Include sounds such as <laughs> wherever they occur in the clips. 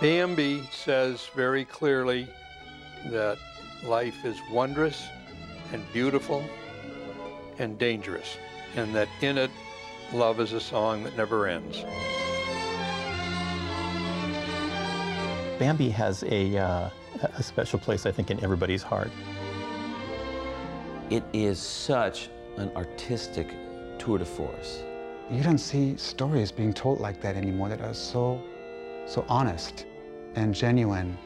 Bambi says very clearly that life is wondrous and beautiful and dangerous, and that in it, love is a song that never ends. Bambi has a, uh, a special place, I think, in everybody's heart. It is such an artistic tour de force. You don't see stories being told like that anymore that are so, so honest and genuine.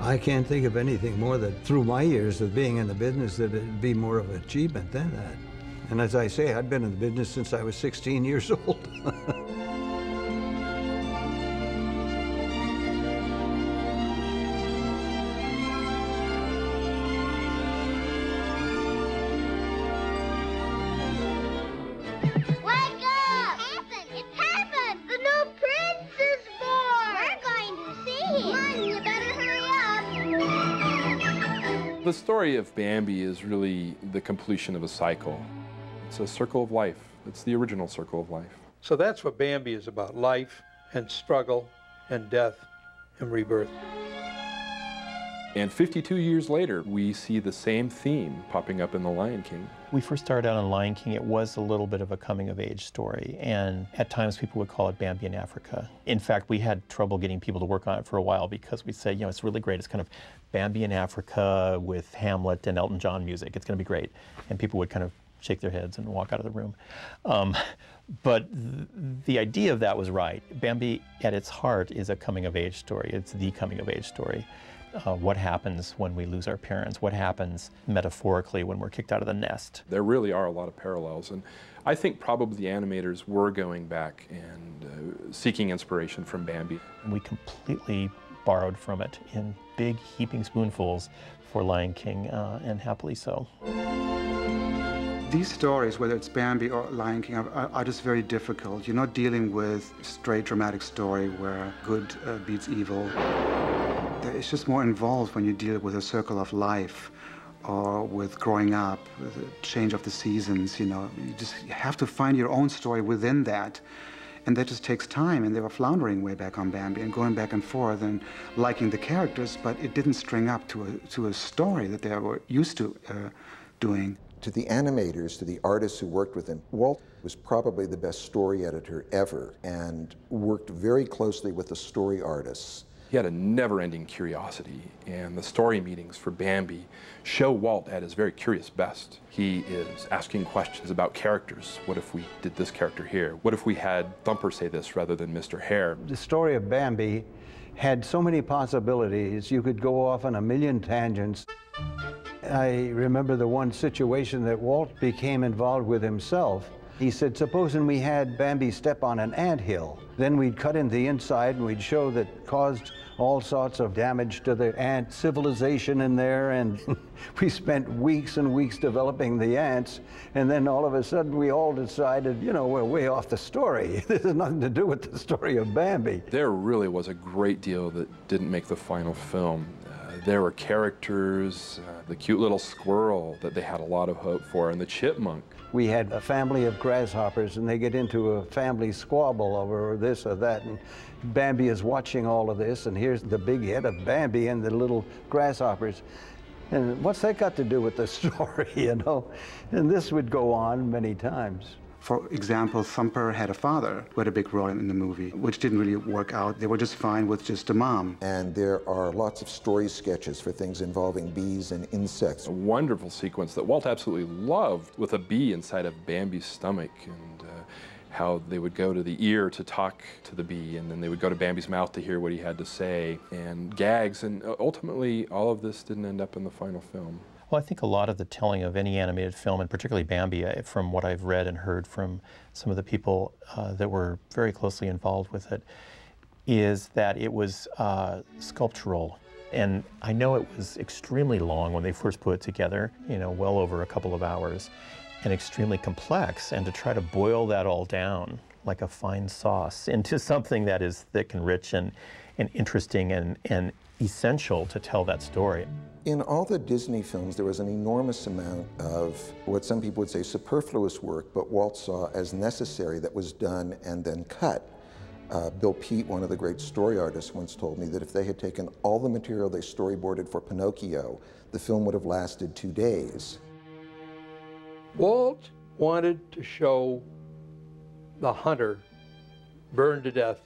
I can't think of anything more that through my years of being in the business that it'd be more of an achievement than that. And as I say, I've been in the business since I was 16 years old. <laughs> story of Bambi is really the completion of a cycle. It's a circle of life. It's the original circle of life. So that's what Bambi is about life and struggle and death and rebirth. And 52 years later, we see the same theme popping up in The Lion King. We first started out on Lion King, it was a little bit of a coming of age story, and at times people would call it Bambi in Africa. In fact, we had trouble getting people to work on it for a while because we said, you know, it's really great. It's kind of Bambi in Africa with Hamlet and Elton John music. It's going to be great. And people would kind of shake their heads and walk out of the room. Um, but th- the idea of that was right. Bambi, at its heart, is a coming of age story. It's the coming of age story. Uh, what happens when we lose our parents? What happens metaphorically when we're kicked out of the nest? There really are a lot of parallels. And I think probably the animators were going back and uh, seeking inspiration from Bambi. We completely borrowed from it in big heaping spoonfuls for Lion King, uh, and happily so. These stories, whether it's Bambi or Lion King, are, are just very difficult. You're not dealing with straight dramatic story where good uh, beats evil. It's just more involved when you deal with a circle of life or with growing up, with the change of the seasons, you know. You just have to find your own story within that. And that just takes time, and they were floundering way back on Bambi and going back and forth and liking the characters, but it didn't string up to a, to a story that they were used to uh, doing. To the animators, to the artists who worked with him, Walt was probably the best story editor ever and worked very closely with the story artists. He had a never ending curiosity, and the story meetings for Bambi show Walt at his very curious best. He is asking questions about characters. What if we did this character here? What if we had Thumper say this rather than Mr. Hare? the story of Bambi had so many possibilities. You could go off on a million tangents. I remember the one situation that Walt became involved with himself. He said, supposing we had Bambi step on an ant hill, then we'd cut in the inside and we'd show that caused all sorts of damage to the ant civilization in there. And <laughs> we spent weeks and weeks developing the ants. And then all of a sudden we all decided, you know, we're way off the story. <laughs> This has nothing to do with the story of Bambi. There really was a great deal that didn't make the final film. Uh, There were characters, uh, the cute little squirrel that they had a lot of hope for, and the chipmunk. We had a family of grasshoppers, and they get into a family squabble over this or that. And Bambi is watching all of this, and here's the big head of Bambi and the little grasshoppers. And what's that got to do with the <laughs> story, you know? And this would go on many times. For example, Thumper had a father who had a big role in the movie, which didn't really work out. They were just fine with just a mom. And there are lots of story sketches for things involving bees and insects. A wonderful sequence that Walt absolutely loved with a bee inside of Bambi's stomach and uh, how they would go to the ear to talk to the bee and then they would go to Bambi's mouth to hear what he had to say and gags. And uh, ultimately, all of this didn't end up in the final film. Well, I think a lot of the telling of any animated film, and particularly Bambi, from what I've read and heard from some of the people uh, that were very closely involved with it, is that it was uh, sculptural. And I know it was extremely long when they first put it together, you know, well over a couple of hours, and extremely complex. And to try to boil that all down like a fine sauce <laughs> into something that is thick and rich and, and interesting and, and essential to tell that story. In all the Disney films, there was an enormous amount of what some people would say superfluous work, but Walt saw as necessary that was done and then cut. Uh, Bill Peet, one of the great story artists, once told me that if they had taken all the material they storyboarded for Pinocchio, the film would have lasted two days. Walt wanted to show the hunter burned to death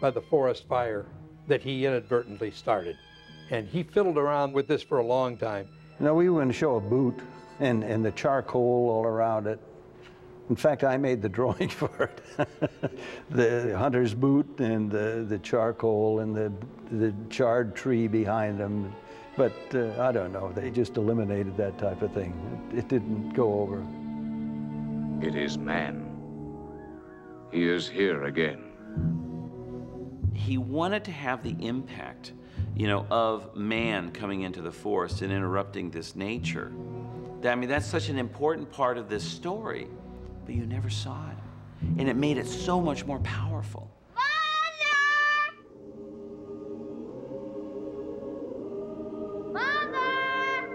by the forest fire that he inadvertently started. And he fiddled around with this for a long time. You know, we were going to show a boot and, and the charcoal all around it. In fact, I made the drawing <laughs> for it. the hunter's boot and the, the charcoal and the, the charred tree behind them. But uh, I don't know, they just eliminated that type of thing. It, it didn't go over. It is man. He is here again. He wanted to have the impact, you know, of man coming into the forest and interrupting this nature. I mean, that's such an important part of this story, but you never saw it. And it made it so much more powerful. Mother.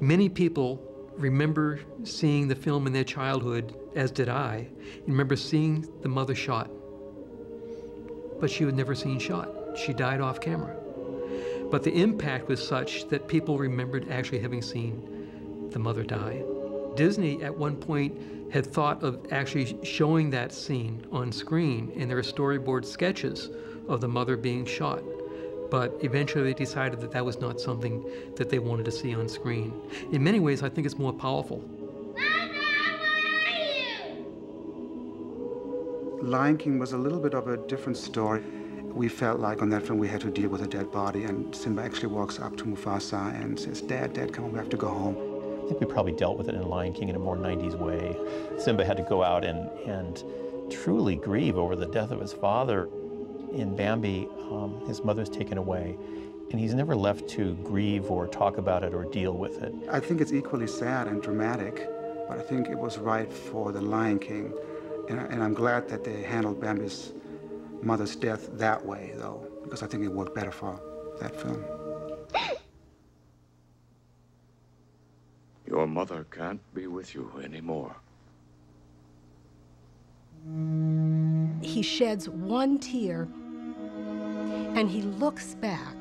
Many people remember seeing the film in their childhood, as did I, and remember seeing the mother shot. But she was never seen shot. She died off camera. But the impact was such that people remembered actually having seen the mother die. Disney at one point had thought of actually showing that scene on screen, in their storyboard sketches of the mother being shot. But eventually they decided that that was not something that they wanted to see on screen. In many ways, I think it's more powerful. Lion King was a little bit of a different story. We felt like on that film we had to deal with a dead body, and Simba actually walks up to Mufasa and says, Dad, Dad, come on, we have to go home. I think we probably dealt with it in Lion King in a more 90s way. Simba had to go out and, and truly grieve over the death of his father. In Bambi, um, his mother's taken away, and he's never left to grieve or talk about it or deal with it. I think it's equally sad and dramatic, but I think it was right for The Lion King. And, and I'm glad that they handled Bambi's mother's death that way, though, because I think it worked better for that film. <laughs> Your mother can't be with you anymore. He sheds one tear and he looks back.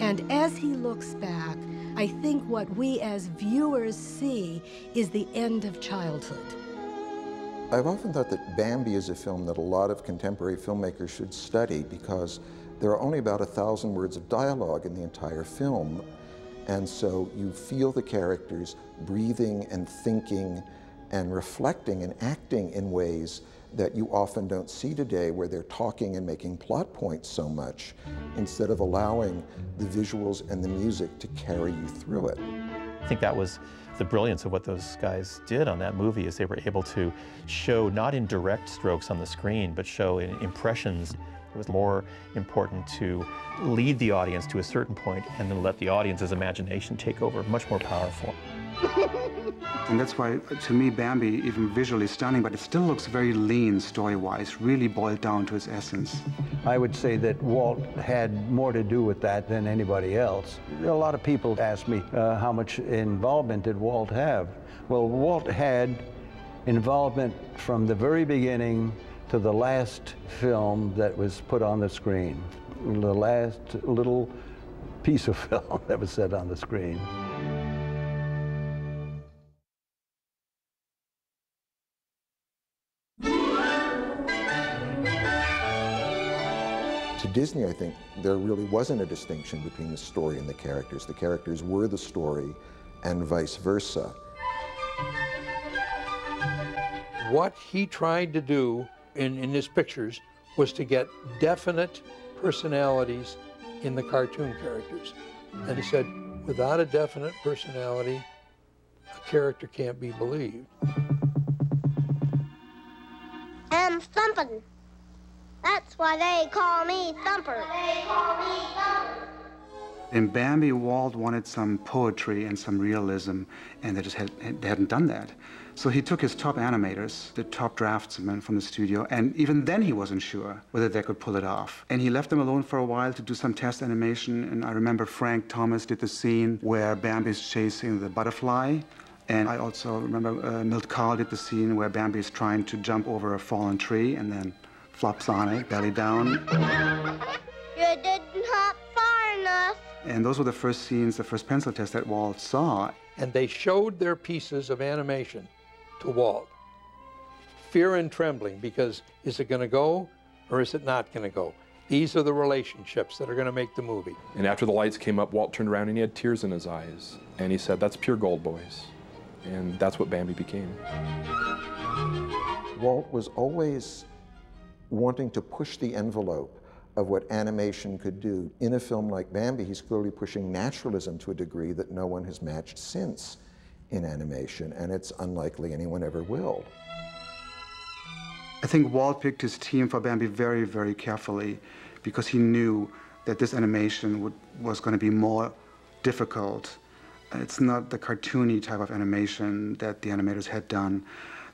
And as he looks back, I think what we as viewers see is the end of childhood. I've often thought that Bambi is a film that a lot of contemporary filmmakers should study because there are only about a thousand words of dialogue in the entire film. And so you feel the characters breathing and thinking and reflecting and acting in ways that you often don't see today where they're talking and making plot points so much instead of allowing the visuals and the music to carry you through it. I think that was the brilliance of what those guys did on that movie is they were able to show not in direct strokes on the screen, but show in impressions. It was more important to lead the audience to a certain point and then let the audience's imagination take over, much more powerful. <laughs> And that's why, to me, Bambi, even visually stunning, but it still looks very lean story-wise, really boiled down to its essence. I would say that Walt had more to do with that than anybody else. A lot of people ask me uh, how much involvement did Walt have. Well, Walt had involvement from the very beginning to the last film that was put on the screen, the last little piece of <laughs> film that was set on the screen. Disney, I think there really wasn't a distinction between the story and the characters. The characters were the story and vice versa. What he tried to do in, in his pictures was to get definite personalities in the cartoon characters. And he said, without a definite personality, a character can't be believed. Um, I'm thumping. That's why they call me Thumper. Call me Thumper. In Bambi, Walt wanted some poetry and some realism, and they just had, they hadn't done that. So he took his top animators, the top draftsmen from the studio, and even then he wasn't sure whether they could pull it off. And he left them alone for a while to do some test animation, and I remember Frank Thomas did the scene where Bambi's chasing the butterfly, and I also remember uh, Milt Kahl did the scene where Bambi is trying to jump over a fallen tree, and then flops on it, belly down. You didn't hop far enough. And those were the first scenes, the first pencil test that Walt saw. And they showed their pieces of animation to Walt. Fear and trembling because is it going to go or is it not going to go? These are the relationships that are going to make the movie. And after the lights came up, Walt turned around and he had tears in his eyes. And he said, That's pure gold, boys. And that's what Bambi became. Walt was always wanting to push the envelope of what animation could do. In a film like Bambi, he's clearly pushing naturalism to a degree that no one has matched since in animation, and it's unlikely anyone ever will. I think Walt picked his team for Bambi very, very carefully because he knew that this animation would, was going to be more difficult. It's not the cartoony type of animation that the animators had done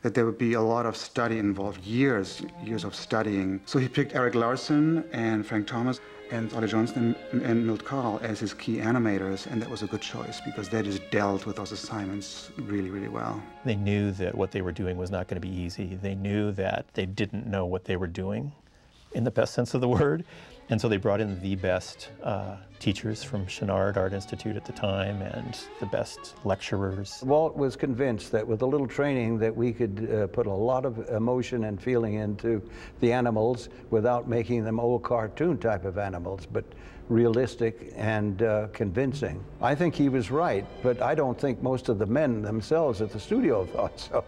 that there would be a lot of study involved, years, years of studying. So he picked Eric Larson and Frank Thomas and Ollie Johnston and, Milt Kahl as his key animators, and that was a good choice because they just dealt with those assignments really, really well. They knew that what they were doing was not going to be easy. They knew that they didn't know what they were doing in the best sense of the word. And so they brought in the best uh, teachers from Chouinard Art Institute at the time and the best lecturers. Walt was convinced that with a little training that we could uh, put a lot of emotion and feeling into the animals without making them old cartoon type of animals, but realistic and uh, convincing. I think he was right, but I don't think most of the men themselves at the studio <laughs> thought so.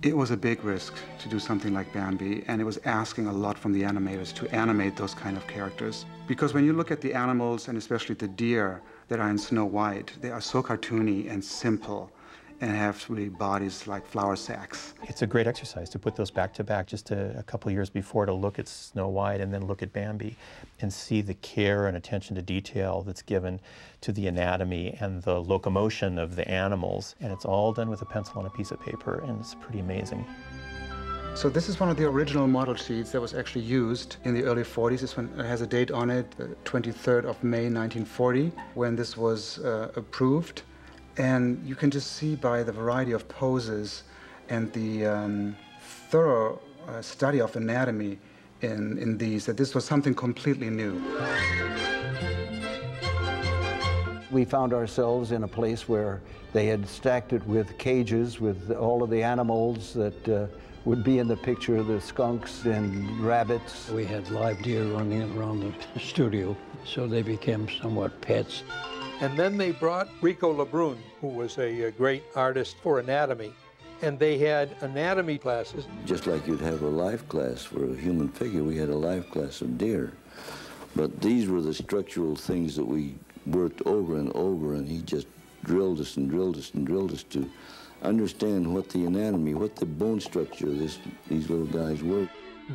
It was a big risk to do something like Bambi, and it was asking a lot from the animators to animate those kind of characters. Because when you look at the animals, and especially the deer that are in Snow White, they are so cartoony and simple and have really bodies like flour sacks. It's a great exercise to put those back to back just a, a couple years before to look at Snow White and then look at Bambi and see the care and attention to detail that's given to the anatomy and the locomotion of the animals. And it's all done with a pencil on a piece of paper, and it's pretty amazing. So this is one of the original model sheets that was actually used in the early 40s. This one has a date on it, 23rd of May 1940, when this was uh, approved. And you can just see by the variety of poses and the um, thorough uh, study of anatomy in, in these that this was something completely new. We found ourselves in a place where they had stacked it with cages with all of the animals that uh, would be in the picture, the skunks and rabbits. We had live deer running around the <laughs> studio, so they became somewhat pets. And then they brought Rico Lebrun, who was a, a, great artist for anatomy, and they had anatomy classes. Just like you'd have a life class for a human figure, we had a life class of deer. But these were the structural things that we worked over and over, and he just drilled us and drilled us and drilled us to understand what the anatomy, what the bone structure of this, these little guys were.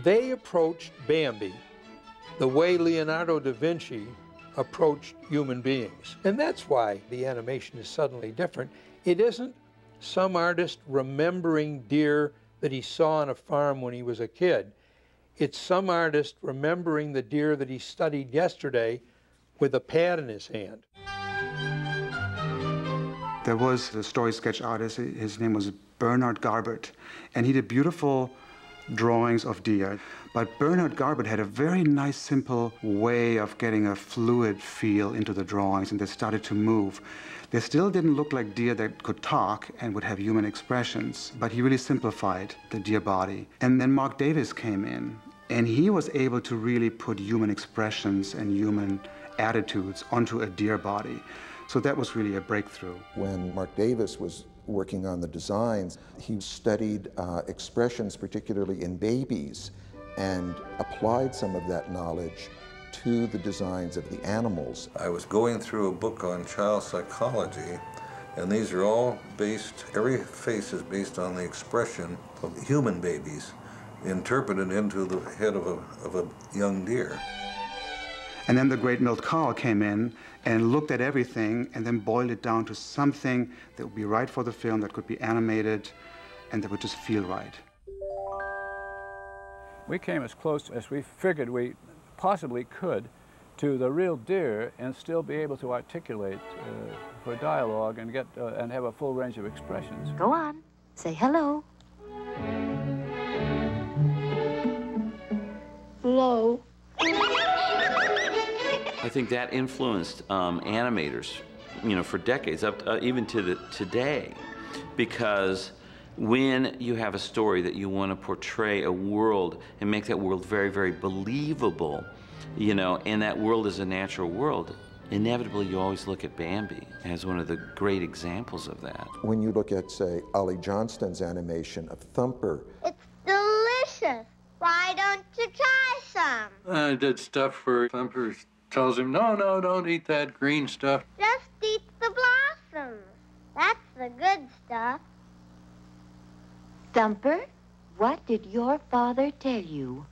They approached Bambi the way Leonardo da Vinci approached human beings. And that's why the animation is suddenly different. It isn't some artist remembering deer that he saw on a farm when he was a kid. It's some artist remembering the deer that he studied yesterday with a pad in his hand. There was a story sketch artist, his name was Bernard Garbutt, and he did beautiful drawings of deer. But Bernard Garbutt had a very nice, simple way of getting a fluid feel into the drawings, and they started to move. They still didn't look like deer that could talk and would have human expressions, but he really simplified the deer body. And then Marc Davis came in, and he was able to really put human expressions and human attitudes onto a deer body. So that was really a breakthrough. When Marc Davis was working on the designs, he studied uh, expressions, particularly in babies, and applied some of that knowledge to the designs of the animals. I was going through a book on child psychology, and these are all based, every face is based on the expression of human babies interpreted into the head of a, of a young deer. And then the great Milt Kahl came in and looked at everything and then boiled it down to something that would be right for the film, that could be animated, and that would just feel right. We came as close as we figured we possibly could to the real deer and still be able to articulate uh, for dialogue and get uh, and have a full range of expressions. Go on, say hello. Think that influenced um, animators, you know, for decades, up uh, even to the today, because when you have a story that you want to portray a world and make that world very, very believable, you know, and that world is a natural world, inevitably you always look at Bambi as one of the great examples of that. When you look at, say, Ollie Johnston's animation of Thumper, It's delicious. Why don't you try some? I did stuff for Thumper tells him, no, no, don't eat that green stuff. Just eat the blossoms. That's the good stuff. Thumper, what did your father tell you?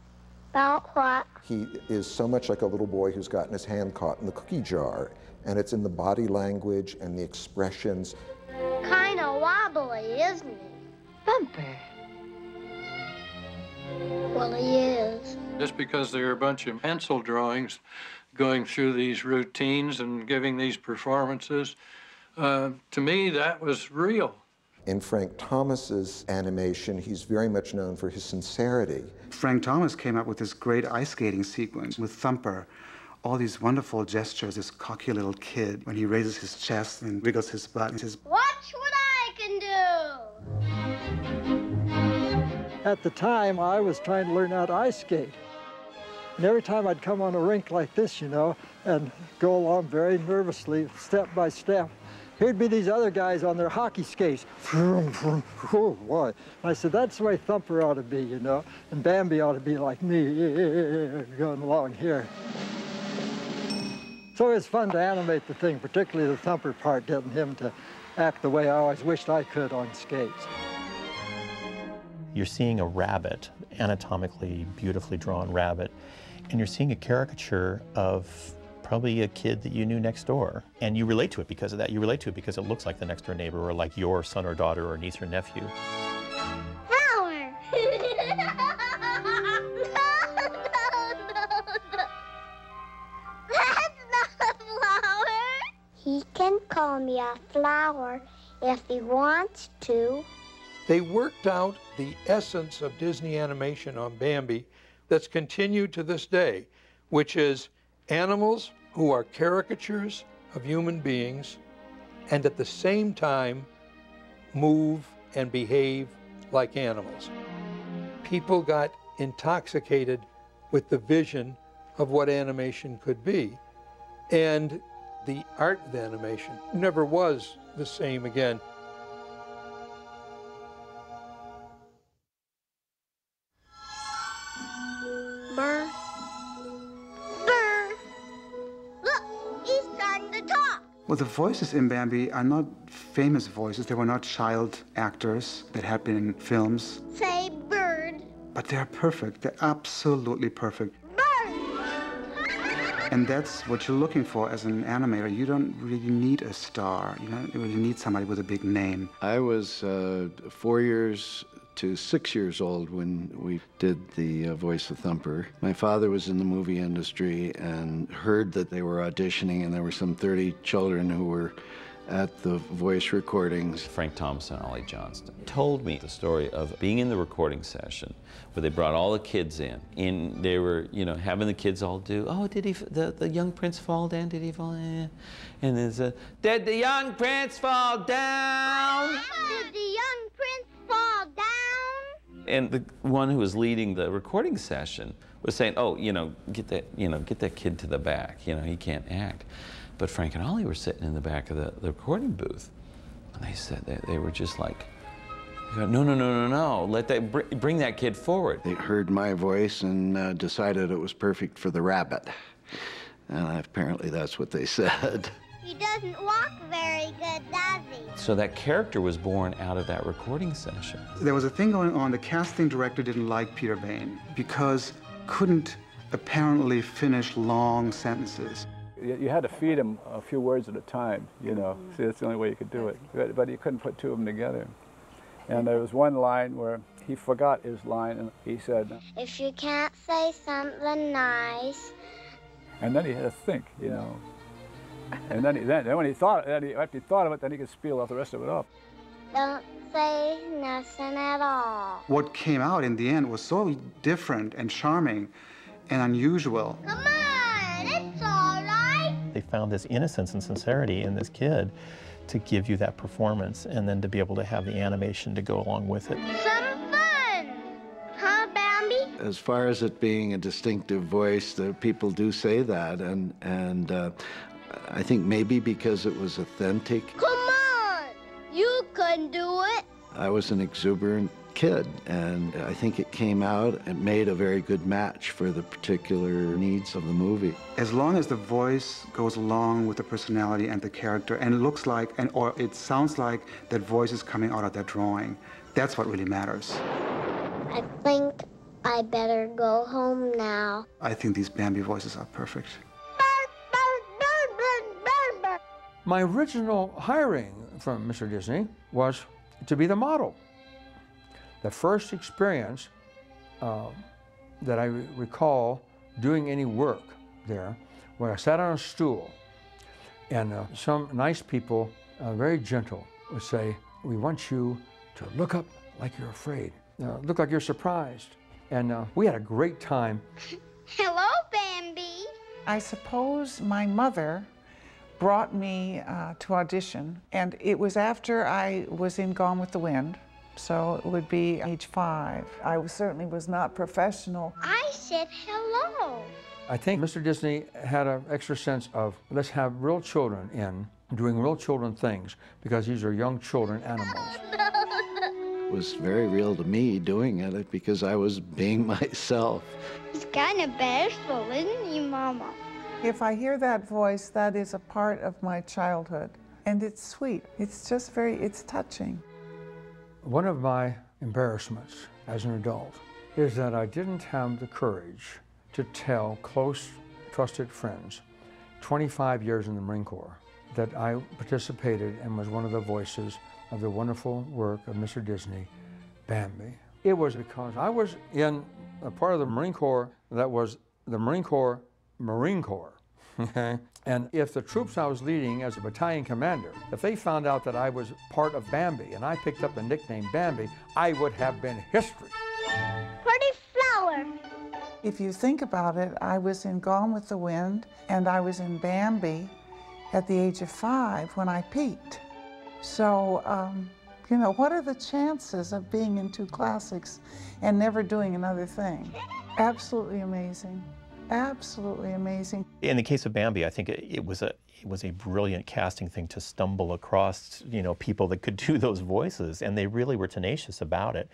About what? he is so much like a little boy who's gotten his hand caught in the cookie jar. And it's in the body language and the expressions. Kinda wobbly, isn't he? Thumper. Well, he is. Just because there are a bunch of pencil drawings going through these routines and giving these performances, uh, to me, that was real. In Frank Thomas's animation, he's very much known for his sincerity. Frank Thomas came up with this great ice skating sequence with Thumper. All these wonderful gestures, this cocky little kid, when he raises his chest and wiggles his butt and says, Watch what I can do. At the time, I was trying to learn how to ice skate. And every time I'd come on a rink like this, you know, and go along very nervously, step by step, here'd be these other guys on their hockey skates. Oh, boy. I said, that's the way Thumper ought to be, you know, and Bambi ought to be like me, going along here. So it was fun to animate the thing, particularly the Thumper part, getting him to act the way I always wished I could on skates. You're seeing a rabbit, anatomically beautifully drawn rabbit, and you're seeing a caricature of probably a kid that you knew next door. And you relate to it because of that. You relate to it because it looks like the next door neighbor or like your son or daughter or niece or nephew. Flower. no, no, no, no. That's <laughs> not a flower. He can call me a flower if he wants to. They worked out the essence of Disney animation on Bambi that's continued to this day, which is animals who are caricatures of human beings and at the same time move and behave like animals. People got intoxicated with the vision of what animation could be. And the art of animation never was the same again. Well, the voices in Bambi are not famous voices. They were not child actors that had been in films, Say bird. but they're perfect. They're absolutely perfect. Bird! <laughs> And that's what you're looking for as an animator. You don't really need a star. You don't really need somebody with a big name. I was uh, four years to six years old when we did the uh, voice of Thumper. My father was in the movie industry and heard that they were auditioning, and there were some 30 children who were at the voice recordings. Frank Thompson, Ollie Johnston told me the story of being in the recording session where they brought all the kids in and they were, you know, having the kids all do, oh, did he, the, the young prince fall down? Did he fall down? And there's a, did the young prince fall down? Did the young prince fall down? And the one who was leading the recording session was saying, "Oh, you know, get that, you know, get that kid to the back. You know, he can't act." But Frank and Ollie were sitting in the back of the, the recording booth, and they said that they were just like, "No, no, no, no, no! Let that br- bring that kid forward." They heard my voice and uh, decided it was perfect for the rabbit. And apparently that's what they <laughs> said. He doesn't walk very good, does he? So that character was born out of that recording session. There was a thing going on. The casting director didn't like Peter Behn because couldn't apparently finish long sentences. You you had to feed him a few words at a time, you know. See, that's the only way you could do it. But, but you couldn't put two of them together. And there was one line where he forgot his line, and he said, If you can't say something nice, and then he had to think, you know. And then, he, then, then when he thought, then he, after he thought of it, then he could spiel off the rest of it up. don't say nothing at all. What came out in the end was so different and charming and unusual. Come on, it's all right. they found this innocence and sincerity in this kid to give you that performance and then to be able to have the animation to go along with it. Some fun! Huh, Bambi? As far as it being a distinctive voice, the people do say that, and and uh, I think maybe because it was authentic. Come on! You can do it! I was an exuberant kid, and I think it came out and made a very good match for the particular needs of the movie. As long as the voice goes along with the personality and the character, and it looks like, and or it sounds like that voice is coming out of that drawing, that's what really matters. I think I better go home now. I think these Bambi voices are perfect. My original hiring from Mr. Disney was to be the model. The first experience uh, that I re- recall doing any work there, when I sat on a stool, and uh, some nice people, uh, very gentle, would say, "We want you to look up like you're afraid, uh, look like you're surprised," and uh, we had a great time. <laughs> Hello, Bambi. I suppose my mother brought me uh, to audition, and it was after I was in Gone with the Wind, so it would be age five. I certainly was not professional. I said hello. I think Mr. Disney had an extra sense of let's have real children in doing real children things because these are young children animals. <laughs> It was very real to me doing it because I was being <laughs> myself. He's kind of bashful, isn't he, Mama? If I hear that voice, that is a part of my childhood, and it's sweet. It's just very, it's touching. One of my embarrassments as an adult is that I didn't have the courage to tell close, trusted friends, 25 years in the Marine Corps, that I participated and was one of the voices of the wonderful work of Mr. Disney, Bambi. It was because I was in a part of the Marine Corps that was the Marine Corps Marine Corps. Okay? And if the troops I was leading as a battalion commander, if they found out that I was part of Bambi and I picked up the nickname Bambi, I would have been history. Pretty flower. If you think about it, I was in Gone with the Wind and I was in Bambi at the age of five when I peaked. So, um, you know, what are the chances of being in two classics and never doing another thing? Absolutely amazing. Absolutely amazing. In the case of Bambi, I think it, it was a it was a brilliant casting thing to stumble across you know people that could <laughs> do those voices, and they really were tenacious about it.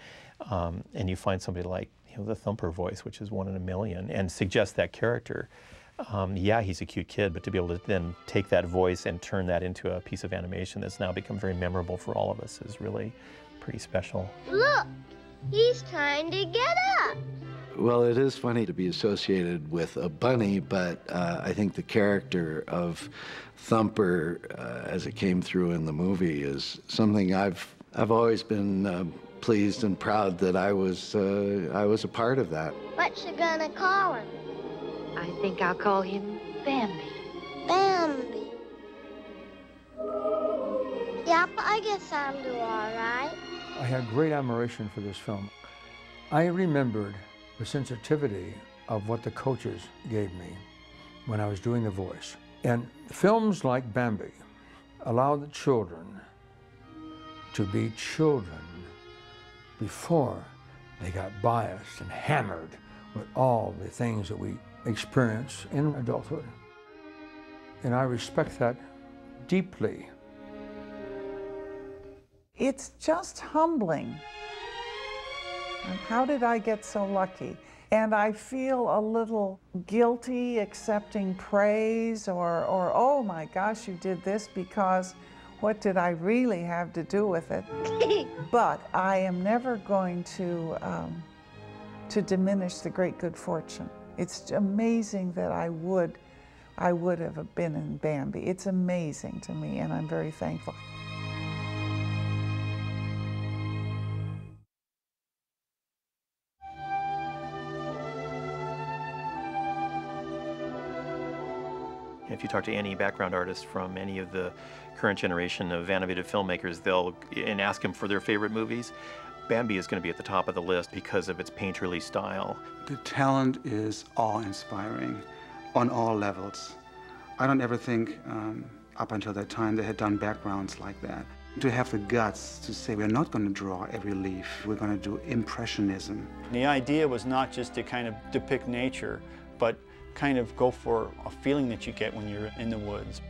Um, and you find somebody like you know the Thumper voice, which is one in a million, and suggest that character. Um, yeah, he's a cute kid, but to be able to then take that voice and turn that into a piece of animation that's now become very memorable for all of us is really pretty special. Look, he's trying to get up. Well, it is funny to be associated with a bunny, but uh, I think the character of Thumper, uh, as it came through in the movie, is something I've I've always been uh, pleased and proud that I was uh, I was a part of that. What you gonna call him? I think I'll call him Bambi. Bambi. Yep, I guess I'm do all right. I had great admiration for this film. I remembered the sensitivity of what the coaches gave me when I was doing the voice. And films like Bambi allow the children to be children before they got biased and hammered with all the things that we experience in adulthood. And I respect that deeply. It's just humbling. How did I get so lucky? And I feel a little guilty accepting praise or, or, oh my gosh, you did this because what did I really have to do with it? <laughs> but I am never going to, um, to diminish the great good fortune. It's amazing that I would, I would have been in Bambi. It's amazing to me, and I'm very thankful. If you talk to any background artist from any of the current generation of animated filmmakers, they'll and ask them for their favorite movies. Bambi is going to be at the top of the list because of its painterly style. The talent is awe-inspiring on all levels. I don't ever think um, up until that time they had done backgrounds like that. To have the guts to say we're not going to draw every leaf, we're going to do impressionism. The idea was not just to kind of depict nature, but kind of go for a feeling that you get when you're in the woods.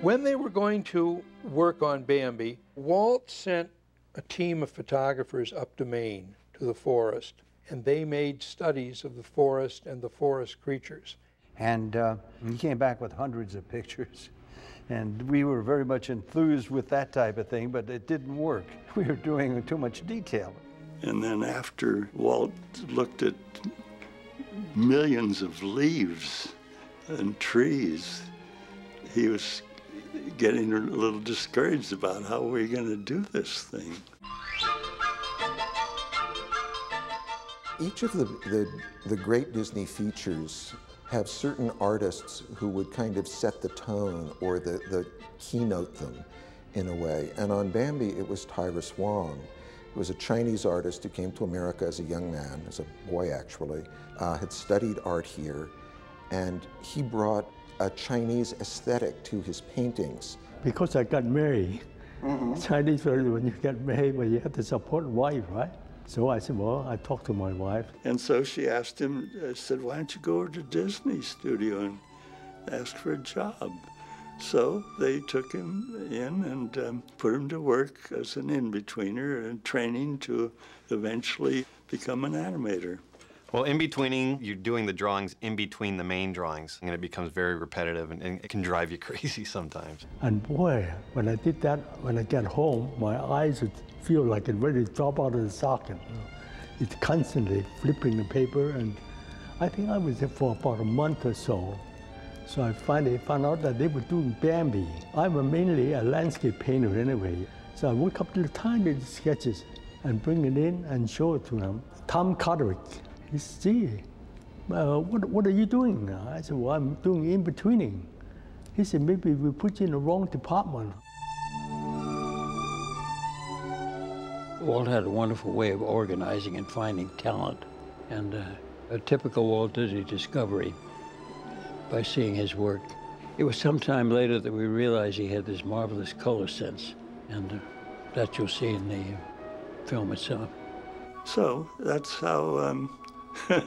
When they were going to work on Bambi, Walt sent a team of photographers up to Maine to the forest, and they made studies of the forest and the forest creatures. And uh, he came back with hundreds of pictures. And we were very much enthused with that type of thing, but it didn't work. <laughs> We were doing too much detail. And then after Walt looked at millions of leaves and trees, he was getting a little discouraged about how we're going to do this thing. Each of the, the, the great Disney features have certain artists who would kind of set the tone or the, the keynote them in a way. And on Bambi, it was Tyrus Wong, who was a Chinese artist who came to America as a young man, as a boy actually, uh, had studied art here, and he brought a Chinese aesthetic to his paintings. Because I got married. Mm -hmm. Chinese when you get married, well, you have to support wife, right? So I said, well, I talked to my wife. And so she asked him, I said, why don't you go over to Disney studio and ask for a job? So they took him in and um, put him to work as an in-betweener and training to eventually become an animator. Well, in betweening, you're doing the drawings in between the main drawings, and it becomes very repetitive, and, and, it can drive you <laughs> crazy sometimes. And boy, when I did that, when I get home, my eyes would feel like it ready to drop out of the socket. It's constantly flipping the paper, and I think I was there for about a month or so. So I finally found out that they were doing Bambi. I'm mainly a landscape painter anyway. So I work up the tiny sketches and bring it in and show it to them. Tom Codrick, he said, uh, what, what are you doing? I said, well, I'm doing in-betweening. He said, maybe we put you in the wrong department. Walt had a wonderful way of organizing and finding talent, and uh, a typical Walt Disney discovery by seeing his work. It was some time later that we realized he had this marvelous color sense, and uh, that you'll see in the film itself. So that's how um, <laughs>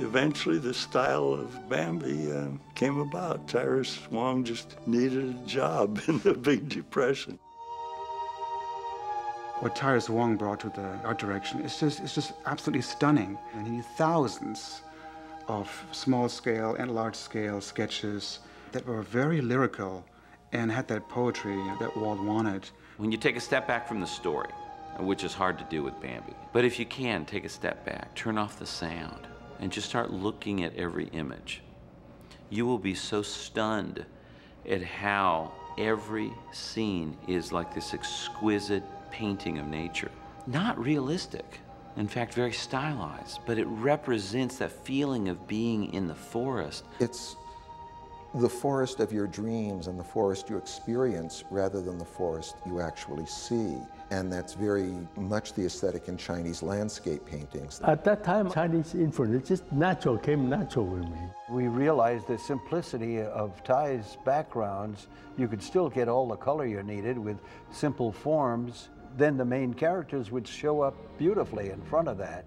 eventually the style of Bambi uh, came about. Tyrus Wong just needed a job <laughs> in the Big Depression what Tyrus Wong brought to the art direction is just, it's just absolutely stunning. And he need thousands of small scale and large scale sketches that were very lyrical and had that poetry that Walt wanted. When you take a step back from the story, which is hard to do with Bambi, but if you can, take a step back, turn off the sound, and just start looking at every image, you will be so stunned at how every scene is like this exquisite painting of nature. Not realistic, in fact, very stylized, but it represents that feeling of being in the forest. It's the forest of your dreams and the forest you experience rather than the forest you actually see. And that's very much the aesthetic in Chinese landscape paintings. At that time, Chinese influence just natural, came natural with me. We realized the simplicity of Ty's backgrounds, you could still get all the color you needed with simple forms then the main characters would show up beautifully in front of that.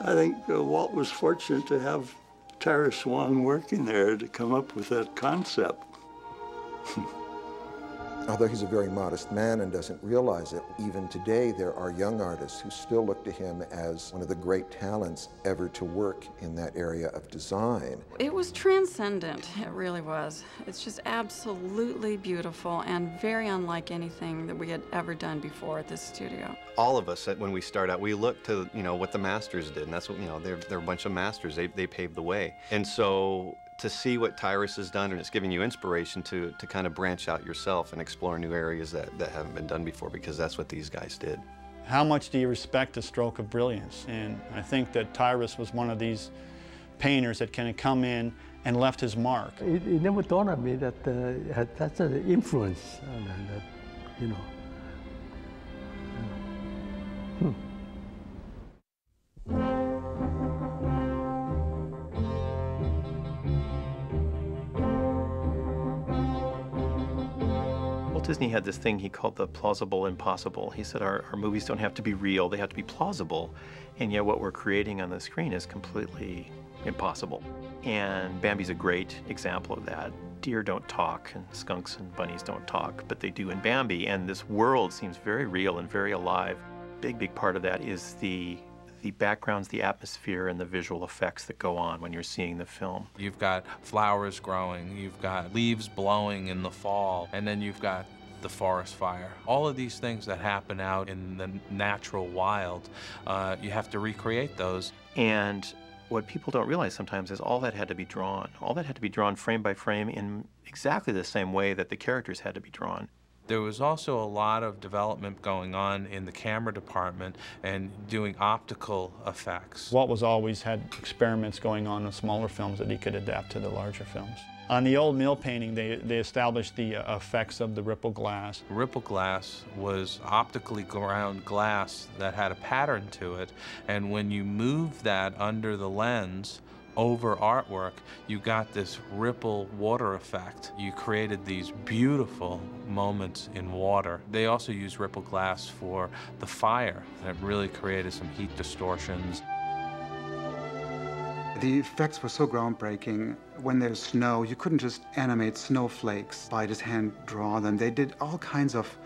I think uh, Walt was fortunate to have Tyrus Wong working there to come up with that concept. <laughs> Although he's a very modest man and doesn't realize it, even today there are young artists who still look to him as one of the great talents ever to work in that area of design. It was transcendent, it really was. It's just absolutely beautiful and very unlike anything that we had ever done before at this studio. All of us, uh, when we start out, we look to, you know, what the masters did, and that's what, you know, they're, they're a bunch of masters. They, they paved the way. And so to see what Tyrus has done and it's giving you inspiration to, to kind of branch out yourself and explore new areas that, that haven't been done before because that's what these guys did. How much do you respect a stroke of brilliance? And I think that Tyrus was one of these painters that kind of come in and left his mark. It, it never dawned on me that uh, that's an influence, uh, that, you know. Hmm. Disney had this thing he called the plausible impossible. He said our, our movies don't have to be real, they have to be plausible. And yet what we're creating on the screen is completely impossible. And Bambi's a great example of that. Deer don't talk, and skunks and bunnies don't talk, but they do in Bambi. And this world seems very real and very alive. Big, big part of that is the the backgrounds, the atmosphere, and the visual effects that go on when you're seeing the film. You've got flowers growing, you've got leaves blowing in the fall, and then you've got the forest fire. All of these things that happen out in the natural wild, uh, you have to recreate those. And what people don't realize sometimes is all that had to be drawn. All that had to be drawn frame by frame in exactly the same way that the characters had to be drawn. There was also a lot of development going on in the camera department and doing optical effects. Walt was always had experiments going on in smaller films that he could adapt to the larger films. On the old mill painting, they, they established the uh, effects of the ripple glass. Ripple glass was optically ground glass that had a pattern to it, and when you move that under the lens, over artwork, you got this ripple water effect. You created these beautiful moments in water. They also used ripple glass for the fire and it really created some heat distortions. The effects were so groundbreaking. When there's snow, you couldn't just animate snowflakes by just hand draw them. They did all kinds of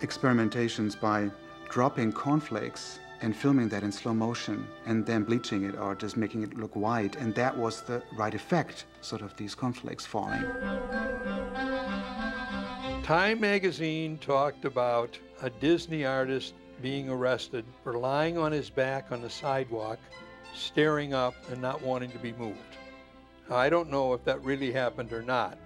experimentations by dropping cornflakes and filming that in slow motion and then bleaching it or just making it look white. And that was the right effect, sort of these cornflakes falling. Time magazine talked about a Disney artist being arrested for lying on his back on the sidewalk, staring up and not wanting to be moved. I don't know if that really happened or not.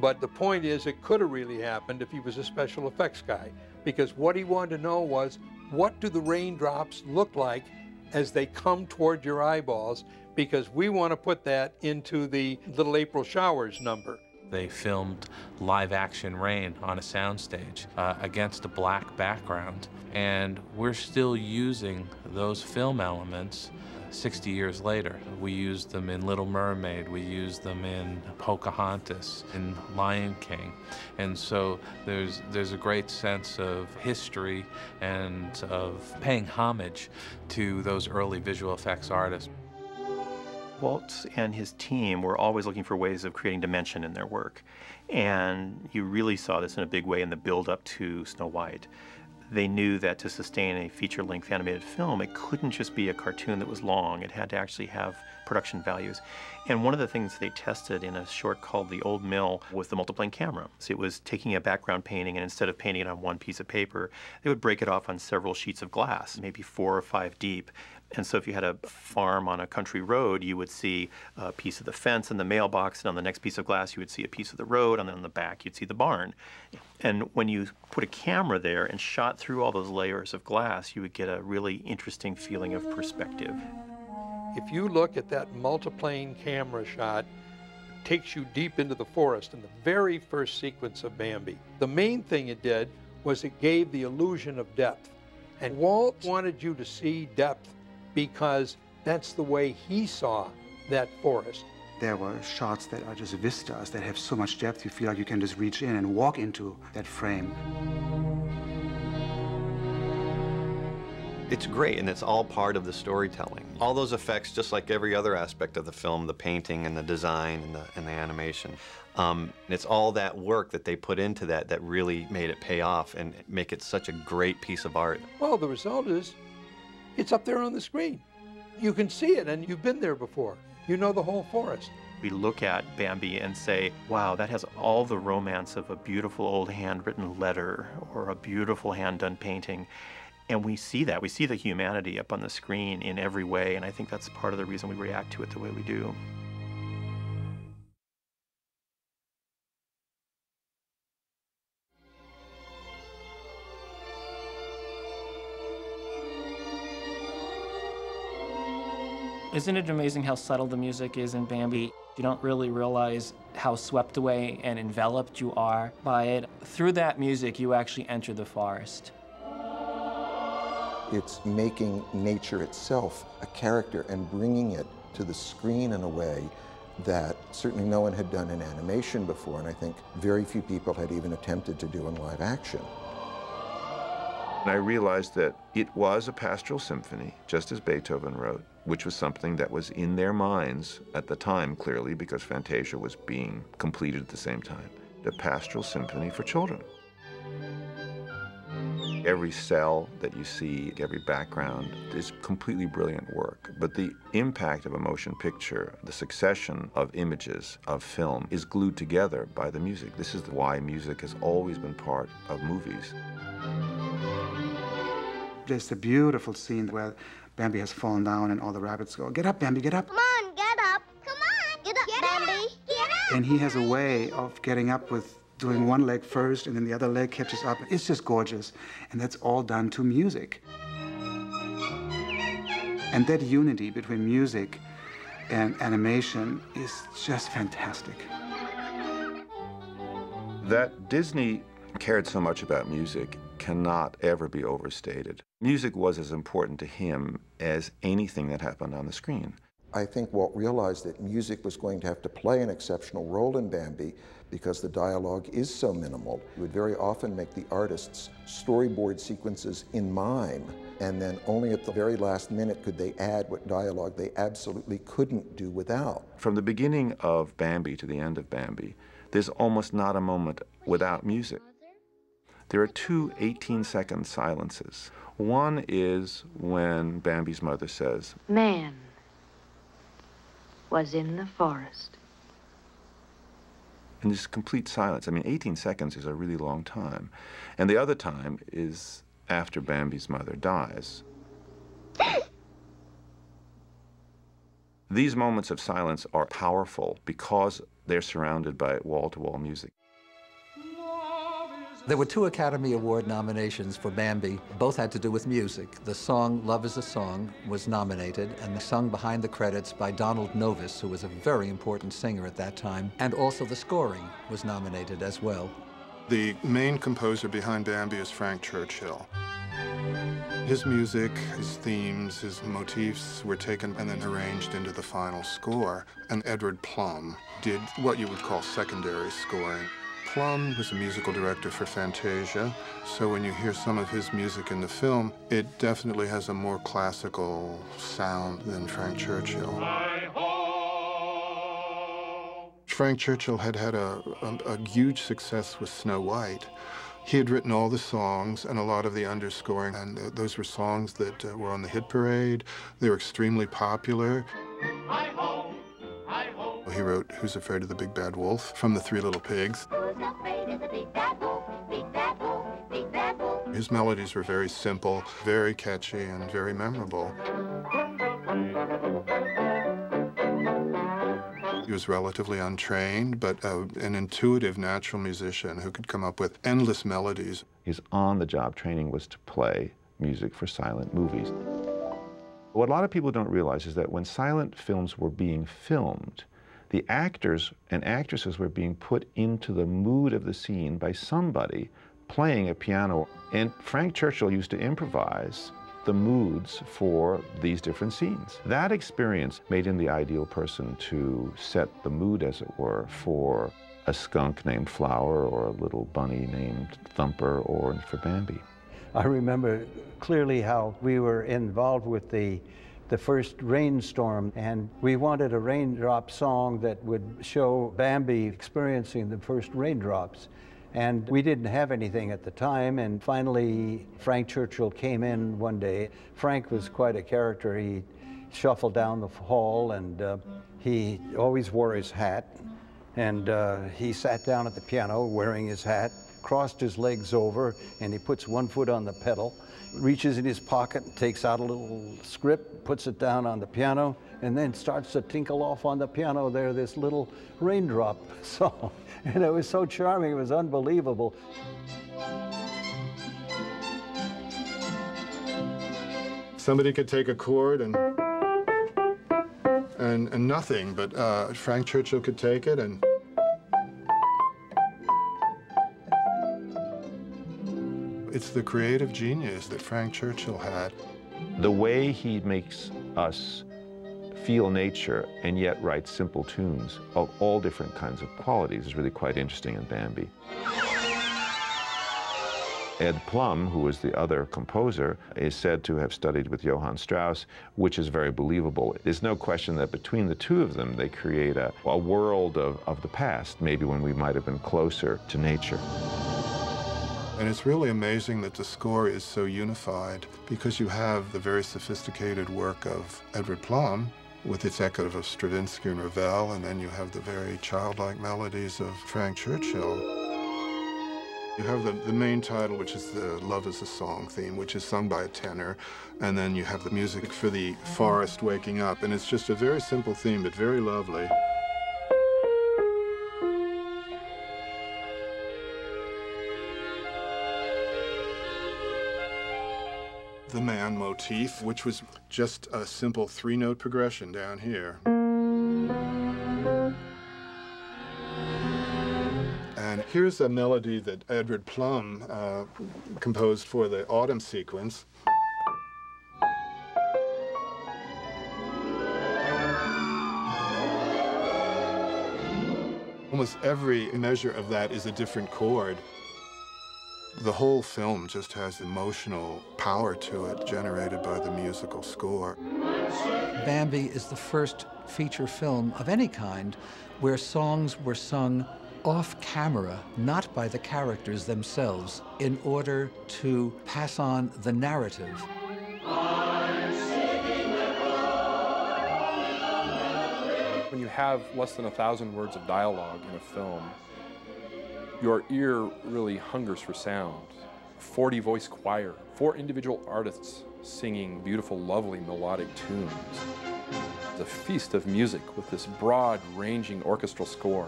But the point is, it could have really happened if he was a special effects guy, because what he wanted to know was what do the raindrops look like as they come toward your eyeballs because we want to put that into the little April showers number. They filmed live action rain on a soundstage uh, against a black background. And we're still using those film elements 60 years later. We used them in Little Mermaid, we used them in Pocahontas, in Lion King. And so there's, there's a great sense of history and of paying homage to those early visual effects artists. Walt and his team were always looking for ways of creating dimension in their work. And you really saw this in a big way in the build up to Snow White they knew that to sustain a feature length animated film, it couldn't just be a cartoon that was long, it had to actually have production values. And one of the things they tested in a short called The Old Mill was the multiplane camera. So it was taking a background painting and instead of painting it on one piece of paper, they would break it off on several sheets of glass, maybe four or five deep. And so if you had a farm on a country road, you would see a piece of the fence and the mailbox, and on the next piece of glass, you would see a piece of the road, and then on the back, you'd see the barn. And when you put a camera there and shot through all those layers of glass, you would get a really interesting feeling of perspective. If you look at that multiplane camera shot, it takes you deep into the forest in the very first sequence of Bambi. The main thing it did was it gave the illusion of depth. And Walt wanted you to see depth because that's the way he saw that forest. There were shots that are just vistas that have so much depth you feel like you can just reach in and walk into that frame. It's great, and it's all part of the storytelling. All those effects, just like every other aspect of the film, the painting and the design and the, and the animation, um, it's all that work that they put into that that really made it pay off and make it such a great piece of art. Well, the result is it's up there on the screen. You can see it, and you've been there before. You know the whole forest. We look at Bambi and say, wow, that has all the romance of a beautiful old handwritten letter or a beautiful hand done painting. And we see that. We see the humanity up on the screen in every way. And I think that's part of the reason we react to it the way we do. Isn't it amazing how subtle the music is in Bambi? You don't really realize how swept away and enveloped you are by it. Through that music, you actually enter the forest. It's making nature itself a character and bringing it to the screen in a way that Certainly no one had done in animation before, and I think very few people had even attempted to do in live action. And I realized that it was a pastoral symphony, just as Beethoven wrote, which was something that was in their minds at the time, clearly, because Fantasia was being completed at the same time. The pastoral symphony for children. Every cell that you see, every background is completely brilliant work. But the impact of a motion picture, the succession of images of film, is glued together by the music. This is why music has always been part of movies. There's a beautiful scene where Bambi has fallen down and all the rabbits go, Get up, Bambi, get up. Come on, get up. Come on. Get up, get Bambi. Get up. And he has a way of getting up with doing one leg first and then the other leg catches up. It's just gorgeous. And that's all done to music. And that unity between music and animation is just fantastic. That Disney cared so much about music cannot ever be overstated. Music was as important to him as anything that happened on the screen. I think Walt realized that music was going to have to play an exceptional role in Bambi because the dialogue is so minimal. He would very often make the artists storyboard sequences in mime, and then only at the very last minute could they add what dialogue they absolutely couldn't do without. From the beginning of Bambi to the end of Bambi, there's almost not a moment without music. There are two 18 second silences. One is when Bambi's mother says, Man was in the forest. and there's complete silence. I mean, 18 seconds is a really long time. And the other time is after Bambi's mother dies. <laughs> These moments of silence are powerful because they're surrounded by wall to wall music. There were two Academy Award nominations for Bambi. Both had to do with music. The song Love is a Song was nominated and sung behind the credits by Donald Novis, who was a very important singer at that time. And also the scoring was nominated as well. The main composer behind Bambi is Frank Churchill. His music, his themes, his motifs were taken and then arranged into the final score. And Edward Plumb did what you would call secondary scoring. Plumb was a musical director for Fantasia, so when you hear some of his music in the film, it definitely has a more classical sound than Frank Churchill. Frank Churchill had had a, a, a huge success with Snow White. He had written all the songs and a lot of the underscoring, and th those were songs that uh, were on the hit parade. They were extremely popular. He wrote Who's Afraid of the Big Bad Wolf from the Three Little Pigs. His melodies were very simple, very catchy, and very memorable. He was relatively untrained, but uh, an intuitive natural musician who could come up with endless melodies. His on the job training was to play music for silent movies. What a lot of people don't realize is that when silent films were being filmed, the actors and actresses were being put into the mood of the scene by somebody playing a piano. And Frank Churchill used to improvise the moods for these different scenes. That experience made him the ideal person to set the mood, as it were, for a skunk named Flower or a little bunny named Thumper or for Bambi. I remember clearly how we were involved with the the first rainstorm, and we wanted a raindrop song that would show Bambi experiencing the first raindrops. And we didn't have anything at the time, and finally Frank Churchill came in one day. Frank was quite a character. He shuffled down the hall, and uh, he always wore his hat. And uh, he sat down at the piano wearing his hat, crossed his legs over, and he puts one foot on the pedal reaches in his pocket, takes out a little script, puts it down on the piano, and then starts to tinkle off on the piano there, this little raindrop <laughs> song. And it was so charming, it was unbelievable. Somebody could take a chord and and, and nothing, but uh, Frank Churchill could take it and It's the creative genius that Frank Churchill had. The way he makes us feel nature and yet write simple tunes of all different kinds of qualities is really quite interesting in Bambi. Ed Plumb, who was the other composer, is said to have studied with Johann Strauss, which is very believable. There's no question that between the two of them, they create a, a world of, of the past, maybe when we might have been closer to nature. And it's really amazing that the score is so unified because you have the very sophisticated work of Edward Plumb with its echo of Stravinsky and Ravel, and then you have the very childlike melodies of Frank Churchill. You have the, the main title, which is the Love is a Song theme, which is sung by a tenor, and then you have the music for the forest waking up, and it's just a very simple theme, but very lovely. The man motif, which was just a simple three-note progression down here. And here's a melody that Edward Plumb uh, composed for the autumn sequence. Almost every measure of that is a different chord. The whole film just has emotional power to it generated by the musical score. Bambi is the first feature film of any kind where songs were sung off camera, not by the characters themselves, in order to pass on the narrative. When you have less than a thousand words of dialogue in a film, your ear really hungers for sound. 40 voice choir, four individual artists singing beautiful, lovely melodic tunes. A feast of music with this broad ranging orchestral score.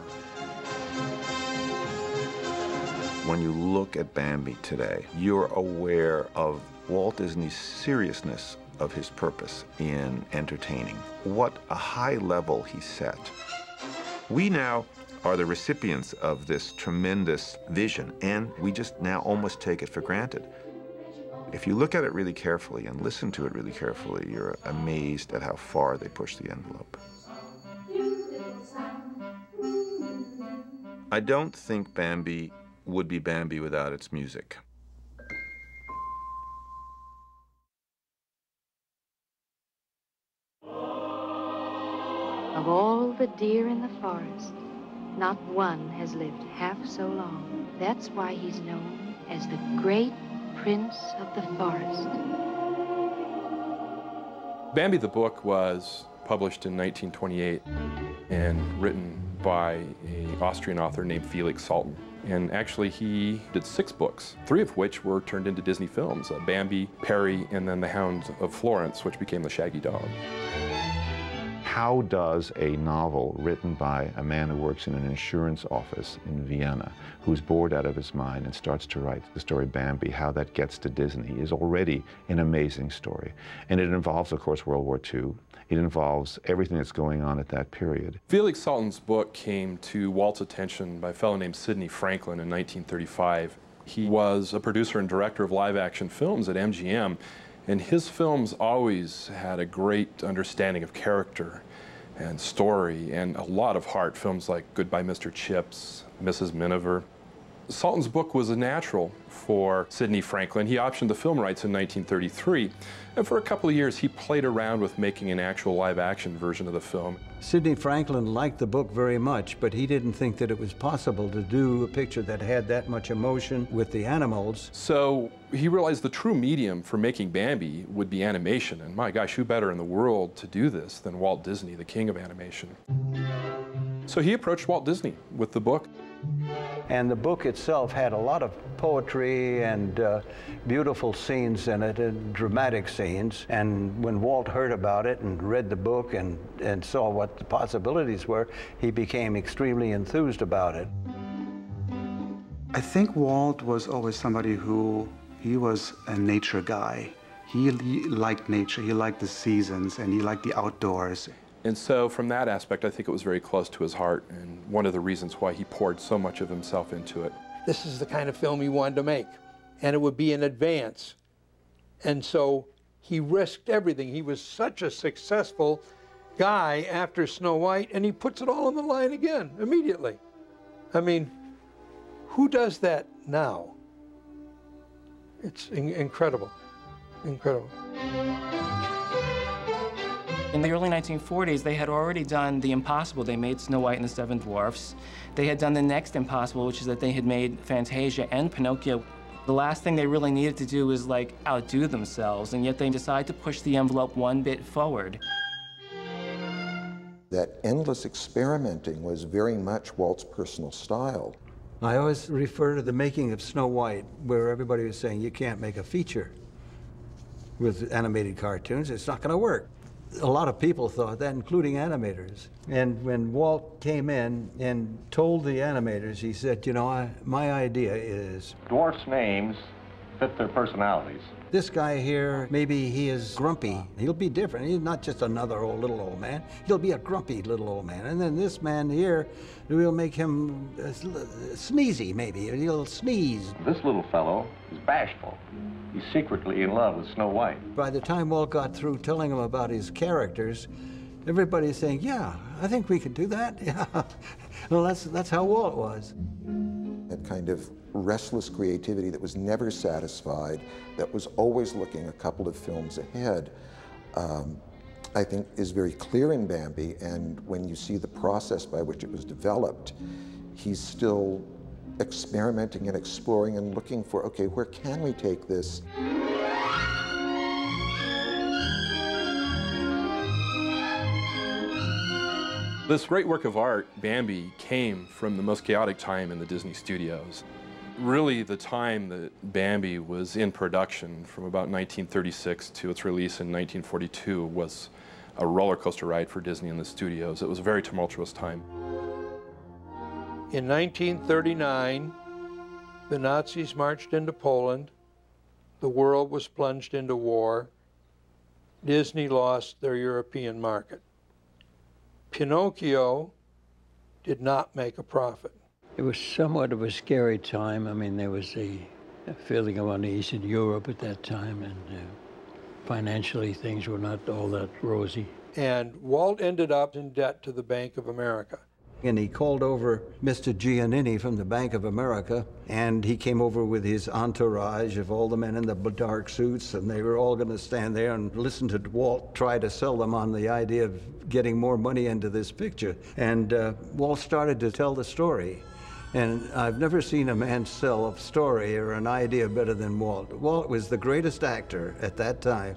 When you look at Bambi today, you're aware of Walt Disney's seriousness of his purpose in entertaining. What a high level he set. We now are the recipients of this tremendous vision, and we just now almost take it for granted. If you look at it really carefully and listen to it really carefully, you're amazed at how far they push the envelope. I don't think Bambi would be Bambi without its music. Of all the deer in the forest, not one has lived half so long. That's why he's known as the great prince of the forest. Bambi the book was published in 1928 and written by an Austrian author named Felix Salten. And actually, he did six books, three of which were turned into Disney films uh, Bambi, Perri, and then The Hound of Florence, which became The Shaggy Dog. How does a novel written by a man who works in an insurance office in Vienna, who's bored out of his mind and starts to write the story Bambi, how that gets to Disney is already an amazing story. And it involves, of course, World War II. It involves everything that's going on at that period. Felix Salten's book came to Walt's attention by a fellow named Sidney Franklin in 1935. He was a producer and director of live action films at MGM, and his films always had a great understanding of character and story and a lot of heart. Films like Goodbye Mr. Chips, Mrs. Miniver. Salten's book was a natural for Sidney Franklin. He optioned the film rights in 1933, and for a couple of years he played around with making an actual live action version of the film. Sidney Franklin liked the book very much, but he didn't think that it was possible to do a picture that had that much emotion with the animals. So he realized the true medium for making Bambi would be animation, and my gosh, who better in the world to do this than Walt Disney, the king of animation? So he approached Walt Disney with the book. And the book itself had a lot of poetry and uh, beautiful scenes in it, and dramatic scenes. And when Walt heard about it and read the book and, and saw what the possibilities were, he became extremely enthused about it. I think Walt was always somebody who, he was a nature guy. He, he liked nature, he liked the seasons, and he liked the outdoors. And so, from that aspect, I think it was very close to his heart, and one of the reasons why he poured so much of himself into it. This is the kind of film he wanted to make, and it would be in advance. And so he risked everything. He was such a successful guy after Snow White and he puts it all on the line again immediately. I mean, who does that now? It's in incredible, incredible. In the early 1940s, they had already done the impossible. They made Snow White and the Seven Dwarfs. They had done the next impossible, which is that they had made Fantasia and Pinocchio. The last thing they really needed to do was like outdo themselves, and yet they decided to push the envelope one bit forward. That endless experimenting was very much Walt's personal style. I always refer to the making of Snow White, where everybody was saying you can't make a feature with animated cartoons, it's not going to work. A lot of people thought that, including animators. And when Walt came in and told the animators, he said, You know, I, my idea is. Dwarfs' names fit their personalities. This guy here, maybe he is grumpy. He'll be different. He's not just another old little old man. He'll be a grumpy little old man. And then this man here, we'll make him uh, sneezy, maybe. He'll sneeze. This little fellow is bashful. He's secretly in love with Snow White. By the time Walt got through telling him about his characters, everybody's saying, "Yeah, I think we could do that." <laughs> Yeah, well, that's that's how Walt was. That kind of restless creativity that was never satisfied, that was always looking a couple of films ahead, um, I think is very clear in Bambi. And when you see the process by which it was developed, he's still experimenting and exploring and looking for, okay, where can we take this? This great work of art, Bambi, came from the most chaotic time in the Disney studios. Really, the time that Bambi was in production from about 1936 to its release in 1942 was a roller coaster ride for Disney in the studios. It was a very tumultuous time. In 1939, the Nazis marched into Poland. The world was plunged into war. Disney lost their European market. Pinocchio did not make a profit. It was somewhat of a scary time. I mean, there was a, a feeling of unease in Europe at that time, and uh, financially things were not all that rosy. And Walt ended up in debt to the Bank of America. And he called over Mr. Giannini from the Bank of America, and he came over with his entourage of all the men in the dark suits, and they were all going to stand there and listen to Walt try to sell them on the idea of getting more money into this picture. And uh, Walt started to tell the story. And I've never seen a man sell a story or an idea better than Walt. Walt was the greatest actor at that time.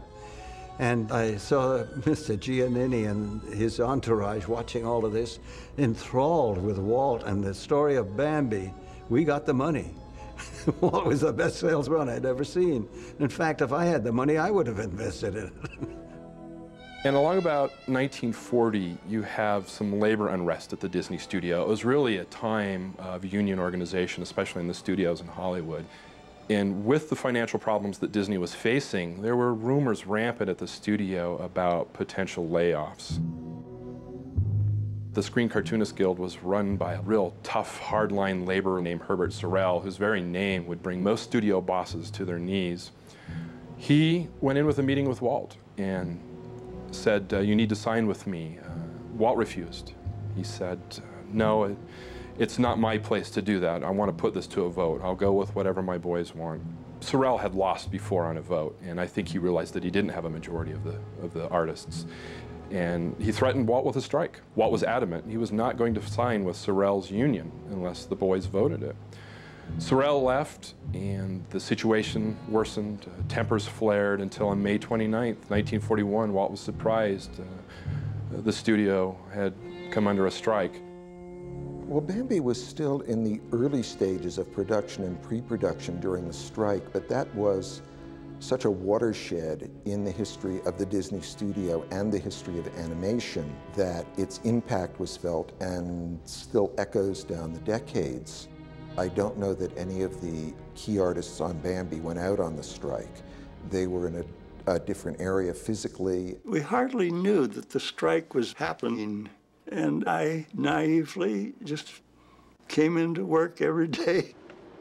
And I saw Mr. Giannini and his entourage watching all of this, enthralled with Walt and the story of Bambi. We got the money. <laughs> Walt was the best salesman I'd ever seen. In fact, if I had the money, I would have invested in it. <laughs> And along about 1940, you have some labor unrest at the Disney studio. It was really a time of union organization, especially in the studios in Hollywood. And with the financial problems that Disney was facing, there were rumors rampant at the studio about potential layoffs. The Screen Cartoonist Guild was run by a real tough, hardline laborer named Herbert Sorrell, whose very name would bring most studio bosses to their knees. He went in with a meeting with Walt and said, uh, You need to sign with me. Uh, Walt refused. He said, No, it, it's not my place to do that. I want to put this to a vote. I'll go with whatever my boys want. Sorrell had lost before on a vote, and I think he realized that he didn't have a majority of the, of the artists. And he threatened Walt with a strike. Walt was adamant he was not going to sign with Sorrell's union unless the boys voted it. Sorrell left, and the situation worsened. Uh, tempers flared until on May 29, 1941, Walt was surprised uh, the studio had come under a strike. Well, Bambi was still in the early stages of production and pre-production during the strike, but that was such a watershed in the history of the Disney studio and the history of animation that its impact was felt and still echoes down the decades. I don't know that any of the key artists on Bambi went out on the strike. They were in a, a different area physically. We hardly knew that the strike was happening and I naively just came into work every day.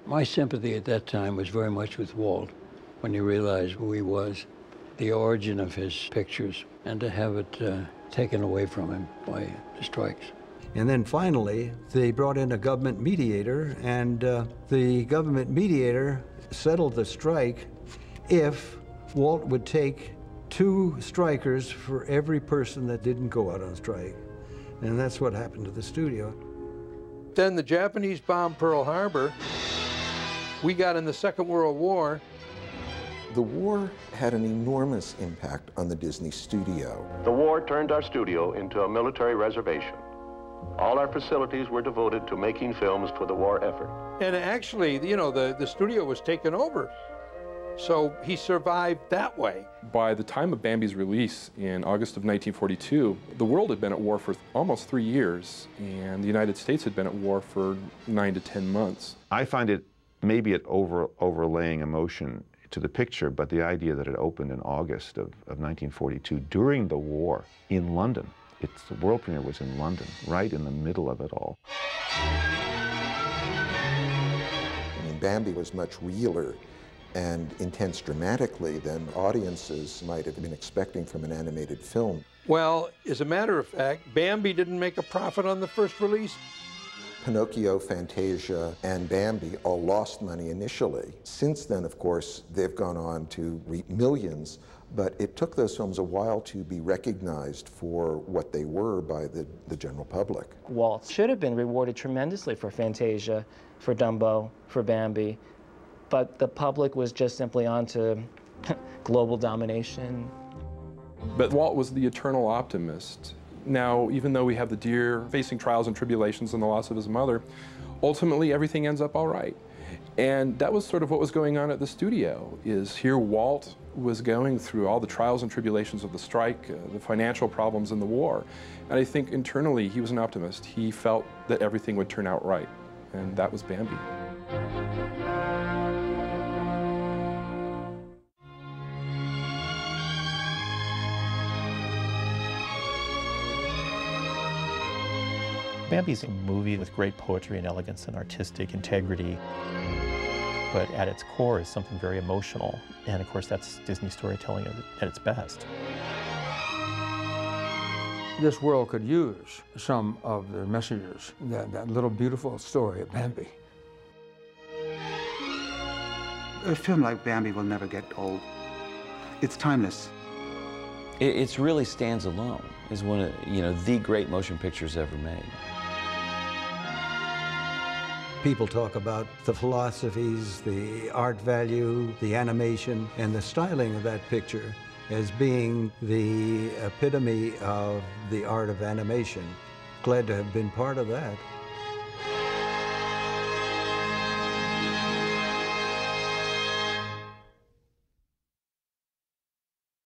My sympathy at that time was very much with Walt when he realized who he was, the origin of his pictures, and to have it uh, taken away from him by the strikes. And then finally, they brought in a government mediator, and uh, the government mediator settled the strike if Walt would take two strikers for every person that didn't go out on strike. And that's what happened to the studio. Then the Japanese bombed Pearl Harbor. We got in the Second World War. The war had an enormous impact on the Disney studio. The war turned our studio into a military reservation. All our facilities were devoted to making films for the war effort. And actually, you know, the, the studio was taken over. So he survived that way. By the time of Bambi's release in August of 1942, the world had been at war for almost three years, and the United States had been at war for nine to ten months. I find it maybe it over, overlaying emotion to the picture, but the idea that it opened in August of, of 1942 during the war in London. It's, the world premiere was in London, right in the middle of it all. I mean, Bambi was much realer and intense dramatically than audiences might have been expecting from an animated film. Well, as a matter of fact, Bambi didn't make a profit on the first release. Pinocchio, Fantasia, and Bambi all lost money initially. Since then, of course, they've gone on to reap millions, but it took those films a while to be recognized for what they were by the, the general public. Walt should have been rewarded tremendously for Fantasia, for Dumbo, for Bambi, but the public was just simply on to <laughs> global domination. But Walt was the eternal optimist. Now, even though we have the deer facing trials and tribulations and the loss of his mother, ultimately everything ends up all right. And that was sort of what was going on at the studio, is here Walt was going through all the trials and tribulations of the strike, uh, the financial problems and the war. And I think internally he was an optimist. He felt that everything would turn out right. And that was Bambi. Bambi's a movie with great poetry and elegance and artistic integrity, but at its core is something very emotional. And of course, that's Disney storytelling at its best. This world could use some of the messages, that, that little beautiful story of Bambi. A film like Bambi will never get old. It's timeless. It it's really stands alone as one of you know the great motion pictures ever made. People talk about the philosophies, the art value, the animation, and the styling of that picture as being the epitome of the art of animation. Glad to have been part of that.